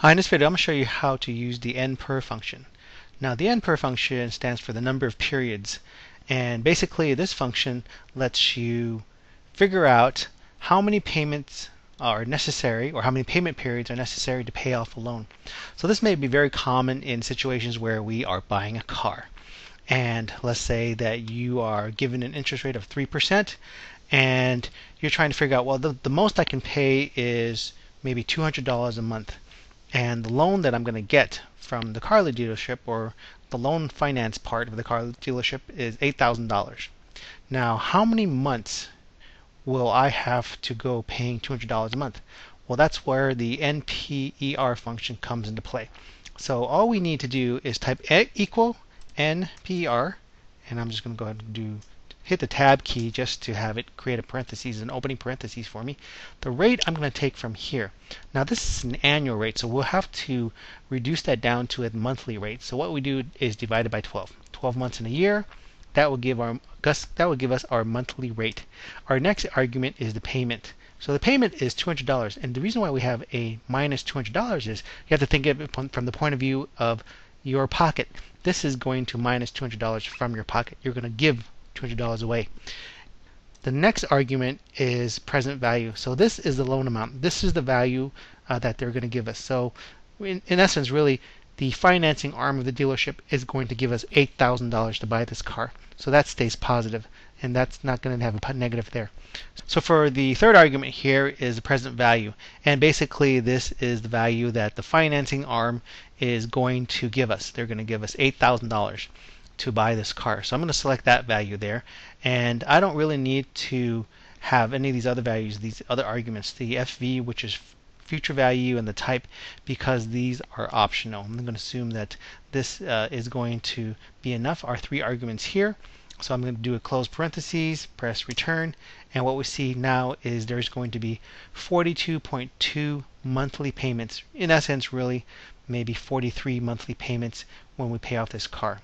Hi, in this video I'm going to show you how to use the NPER function. Now the NPER function stands for the number of periods and basically this function lets you figure out how many payments are necessary or how many payment periods are necessary to pay off a loan. So this may be very common in situations where we are buying a car and let's say that you are given an interest rate of 3% and you're trying to figure out well the, the most I can pay is maybe $200 a month and the loan that I'm going to get from the car dealership or the loan finance part of the car dealership is $8,000. Now, how many months will I have to go paying $200 a month? Well, that's where the NPER function comes into play. So all we need to do is type equal NPER, and I'm just going to go ahead and do hit the tab key just to have it create a parentheses, an opening parentheses for me. The rate I'm going to take from here. Now this is an annual rate, so we'll have to reduce that down to a monthly rate. So what we do is divide it by 12. 12 months in a year. That will give our that will give us our monthly rate. Our next argument is the payment. So the payment is $200, and the reason why we have a minus $200 is you have to think of it from the point of view of your pocket. This is going to minus $200 from your pocket. You're going to give $200 away. The next argument is present value. So this is the loan amount. This is the value uh, that they're going to give us. So in, in essence, really, the financing arm of the dealership is going to give us $8,000 to buy this car. So that stays positive, and that's not going to have a negative there. So for the third argument here is the present value. And basically this is the value that the financing arm is going to give us. They're going to give us $8,000 to buy this car. So I'm going to select that value there. And I don't really need to have any of these other values, these other arguments, the FV, which is future value, and the type, because these are optional. I'm going to assume that this uh, is going to be enough, our three arguments here. So I'm going to do a close parentheses, press return, and what we see now is there's going to be 42.2 monthly payments. In essence, really, maybe 43 monthly payments when we pay off this car.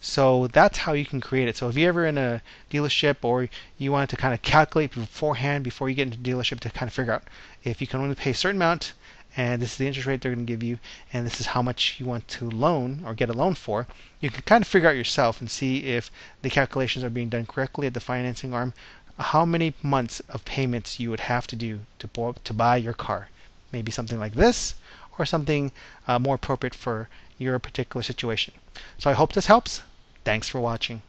So that's how you can create it. So if you're ever in a dealership or you want to kind of calculate beforehand before you get into dealership to kind of figure out if you can only pay a certain amount and this is the interest rate they're going to give you and this is how much you want to loan or get a loan for, you can kind of figure out yourself and see if the calculations are being done correctly at the financing arm, how many months of payments you would have to do to, to buy your car. Maybe something like this or something uh, more appropriate for your particular situation. So I hope this helps. Thanks for watching.